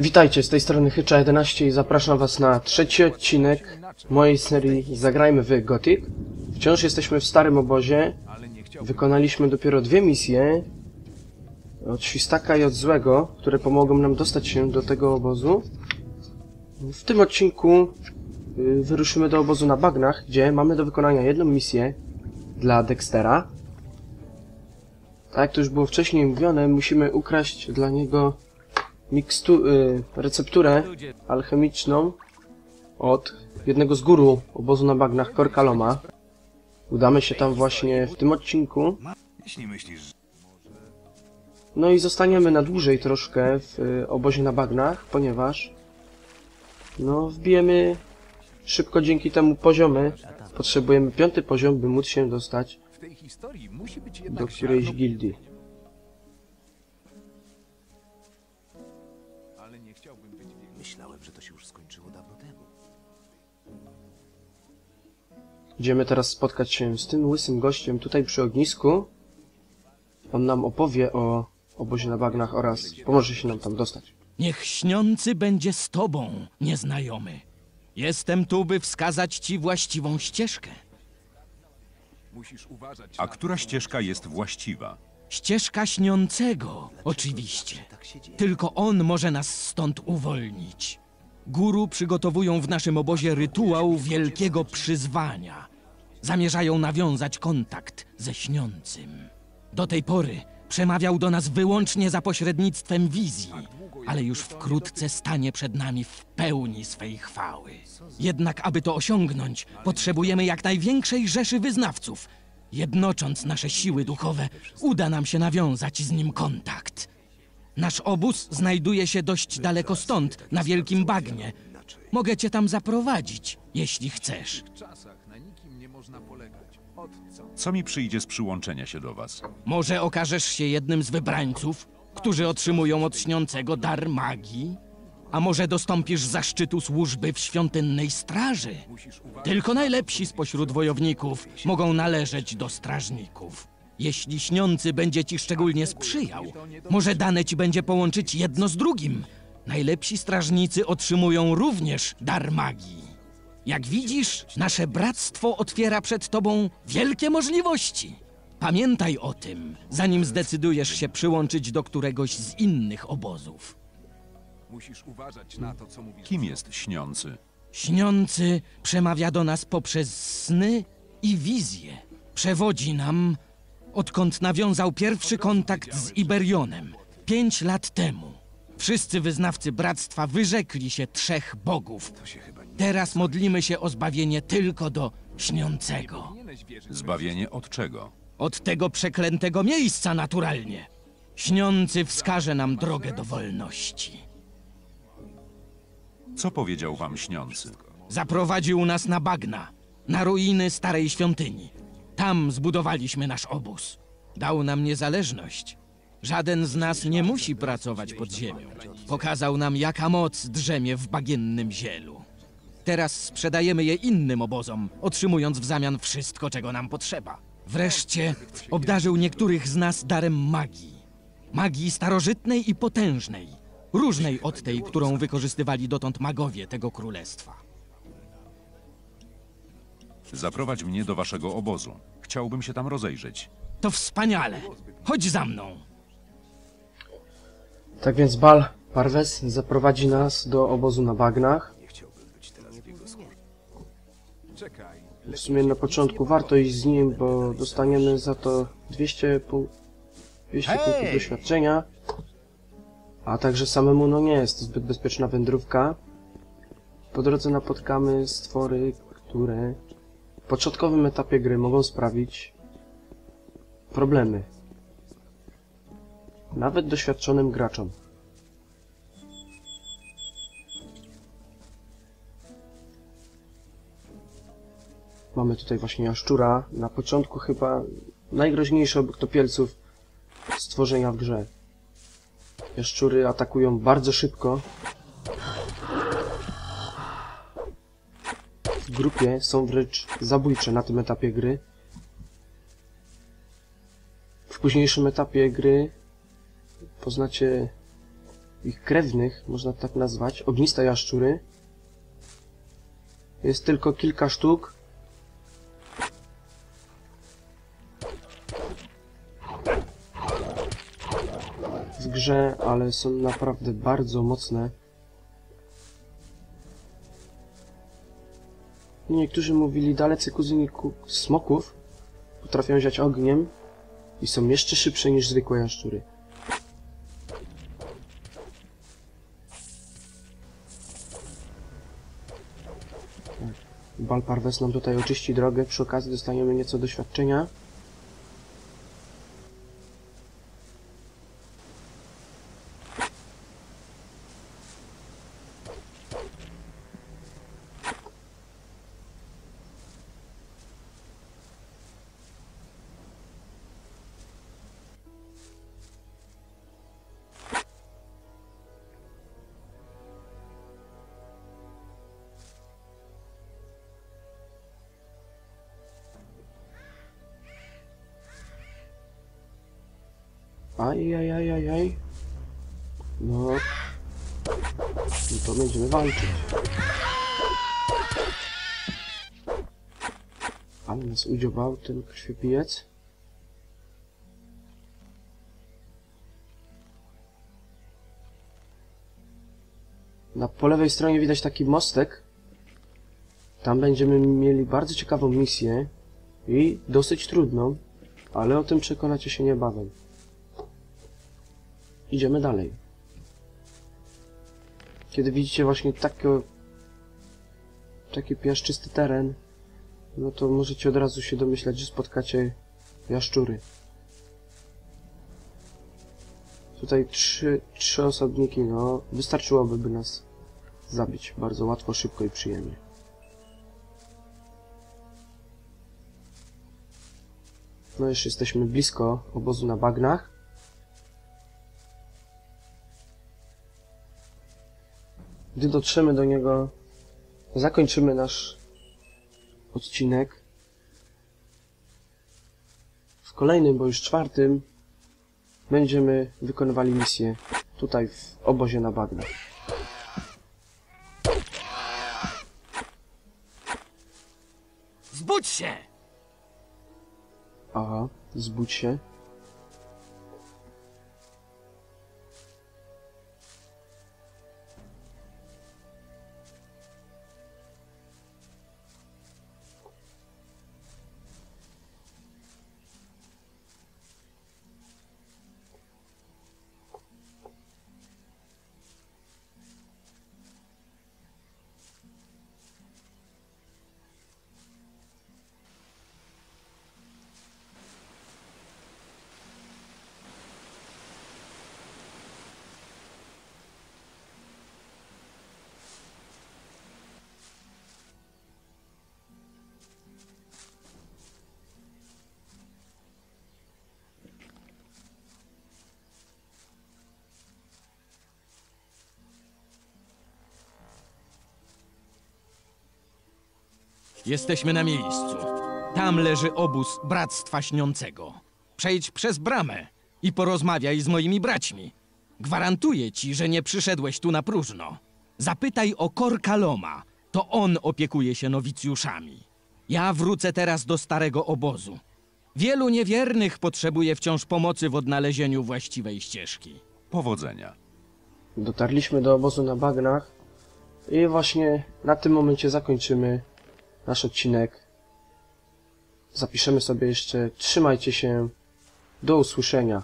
Witajcie, z tej strony Hycza11 i zapraszam was na trzeci odcinek mojej serii Zagrajmy w Gothic. Wciąż jesteśmy w starym obozie. Wykonaliśmy dopiero dwie misje od Świstaka i od Złego, które pomogą nam dostać się do tego obozu. W tym odcinku y, wyruszymy do obozu na bagnach, gdzie mamy do wykonania jedną misję dla Dextera. Tak jak to już było wcześniej mówione, musimy ukraść dla niego mikstu, y, recepturę alchemiczną od jednego z guru obozu na bagnach Korkaloma. Udamy się tam właśnie w tym odcinku. Jeśli myślisz, No i zostaniemy na dłużej troszkę w y, obozie na bagnach, ponieważ no wbijemy szybko dzięki temu poziomy. Potrzebujemy piąty poziom, by móc się dostać do którejś gildii. ale nie chciałbym być wie- Myślałem, że to się już skończyło dawno temu. Idziemy teraz spotkać się z tym łysym gościem tutaj przy ognisku. On nam opowie o obozie na bagnach oraz pomoże się nam tam dostać. Niech śniący będzie z tobą, nieznajomy. Jestem tu, by wskazać ci właściwą ścieżkę. Musisz uważać A która ścieżka jest właściwa? Ścieżka śniącego, oczywiście. Tak. Tylko on może nas stąd uwolnić. Guru przygotowują w naszym obozie rytuał wielkiego przyzwania. Zamierzają nawiązać kontakt ze śniącym. Do tej pory przemawiał do nas wyłącznie za pośrednictwem wizji, ale już wkrótce stanie przed nami w pełni swej chwały. Jednak, aby to osiągnąć, potrzebujemy jak największej rzeszy wyznawców. Jednocząc nasze siły duchowe, uda nam się nawiązać z nim kontakt. Nasz obóz znajduje się dość daleko stąd, na wielkim bagnie. Mogę cię tam zaprowadzić, jeśli chcesz. czasach na nikim nie można polegać. Co mi przyjdzie z przyłączenia się do was? Może okażesz się jednym z wybrańców, którzy otrzymują od śniącego dar magii? A może dostąpisz zaszczytu służby w świątynnej straży? Tylko najlepsi spośród wojowników mogą należeć do strażników. Jeśli śniący będzie ci szczególnie sprzyjał, może dane ci będzie połączyć jedno z drugim. Najlepsi strażnicy otrzymują również dar magii. Jak widzisz, nasze bractwo otwiera przed tobą wielkie możliwości. Pamiętaj o tym, zanim zdecydujesz się przyłączyć do któregoś z innych obozów. Musisz uważać na to, co mówisz. Kim jest śniący? Śniący przemawia do nas poprzez sny i wizje. Przewodzi nam, odkąd nawiązał pierwszy kontakt z Iberionem, pięć lat temu. Wszyscy wyznawcy bractwa wyrzekli się trzech bogów. Teraz modlimy się o zbawienie tylko do śniącego. Zbawienie od czego? Od tego przeklętego miejsca naturalnie. Śniący wskaże nam drogę do wolności. Co powiedział wam śniący? Zaprowadził nas na bagna, na ruiny starej świątyni. Tam zbudowaliśmy nasz obóz. Dał nam niezależność. Żaden z nas nie musi pracować pod ziemią. Pokazał nam, jaka moc drzemie w bagiennym zielu. Teraz sprzedajemy je innym obozom, otrzymując w zamian wszystko, czego nam potrzeba. Wreszcie obdarzył niektórych z nas darem magii. Magii starożytnej i potężnej, różnej od tej, którą wykorzystywali dotąd magowie tego królestwa. Zaprowadź mnie do waszego obozu. Chciałbym się tam rozejrzeć. To wspaniale. Chodź za mną. Tak więc Bal Parves zaprowadzi nas do obozu na bagnach. W sumie na początku warto iść z nim, bo dostaniemy za to 200, pu 200 punktów doświadczenia. A także samemu no nie jest to zbyt bezpieczna wędrówka. Po drodze napotkamy stwory, które w początkowym etapie gry mogą sprawić problemy. Nawet doświadczonym graczom. Mamy tutaj właśnie jaszczura. Na początku chyba najgroźniejszy obok topielców stworzenia w grze. Jaszczury atakują bardzo szybko. W grupie są wręcz zabójcze na tym etapie gry. W późniejszym etapie gry poznacie ich krewnych, można tak nazwać, ogniste jaszczury. Jest tylko kilka sztuk. Grze, ale są naprawdę bardzo mocne. Niektórzy mówili dalecy kuzyni ku- smoków potrafią ziać ogniem i są jeszcze szybsze niż zwykłe jaszczury. Balparves nam tutaj oczyści drogę, przy okazji dostaniemy nieco doświadczenia. Ajajajajaj. No. No to będziemy walczyć. Ale nas udziobał ten krwiopijec. Na po lewej stronie widać taki mostek. Tam będziemy mieli bardzo ciekawą misję i dosyć trudną, ale o tym przekonacie się niebawem. Idziemy dalej. Kiedy widzicie właśnie taki, taki piaszczysty teren, no to możecie od razu się domyślać, że spotkacie jaszczury. Tutaj trzy, trzy osobniki, no wystarczyłoby by nas zabić bardzo łatwo, szybko i przyjemnie. No już jesteśmy blisko obozu na bagnach. Gdy dotrzemy do niego, zakończymy nasz odcinek. W kolejnym, bo już czwartym, będziemy wykonywali misję tutaj w obozie na bagnach. Zbudź się! Aha, zbudź się. Jesteśmy na miejscu. Tam leży obóz Bractwa Śniącego. Przejdź przez bramę i porozmawiaj z moimi braćmi. Gwarantuję ci, że nie przyszedłeś tu na próżno. Zapytaj o Korkaloma. To on opiekuje się nowicjuszami. Ja wrócę teraz do starego obozu. Wielu niewiernych potrzebuje wciąż pomocy w odnalezieniu właściwej ścieżki. Powodzenia. Dotarliśmy do obozu na bagnach i właśnie na tym momencie zakończymy nasz odcinek. Zapiszemy sobie jeszcze, trzymajcie się, do usłyszenia.